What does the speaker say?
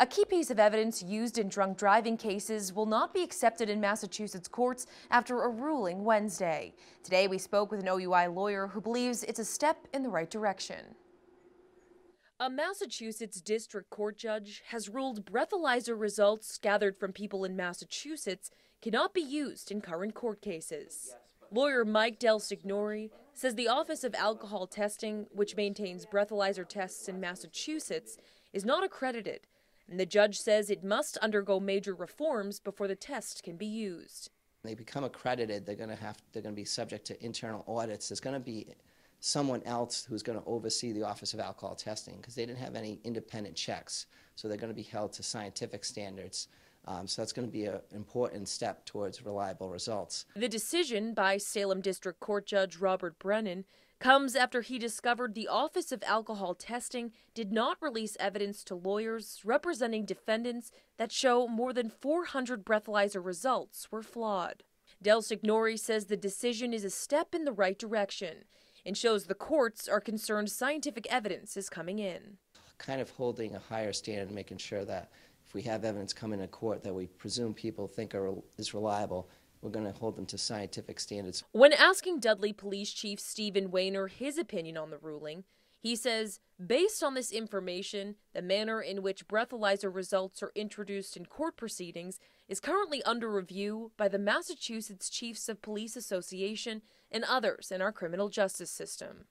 A key piece of evidence used in drunk driving cases will not be accepted in Massachusetts courts after a ruling Wednesday. Today, we spoke with an OUI lawyer who believes it's a step in the right direction. A Massachusetts district court judge has ruled breathalyzer results gathered from people in Massachusetts cannot be used in current court cases. Lawyer Mike DelSignore says the Office of Alcohol Testing, which maintains breathalyzer tests in Massachusetts, is not accredited and the judge says it must undergo major reforms before the test can be used. They become accredited, they're going to have they're going to be subject to internal audits. There's going to be someone else who's going to oversee the Office of Alcohol Testing because they didn't have any independent checks. So they're going to be held to scientific standards. Um, so that's going to be an important step towards reliable results. The decision by Salem District Court Judge Robert Brennan comes after he discovered the Office of Alcohol Testing did not release evidence to lawyers representing defendants that show more than 400 breathalyzer results were flawed. DelSignore says the decision is a step in the right direction and shows the courts are concerned scientific evidence is coming in. Kind of holding a higher standard, making sure that if we have evidence come into court that we presume people think are, is reliable, we're going to hold them to scientific standards. When asking Dudley Police Chief Stephen Wehner his opinion on the ruling, he says, based on this information, the manner in which breathalyzer results are introduced in court proceedings is currently under review by the Massachusetts Chiefs of Police Association and others in our criminal justice system.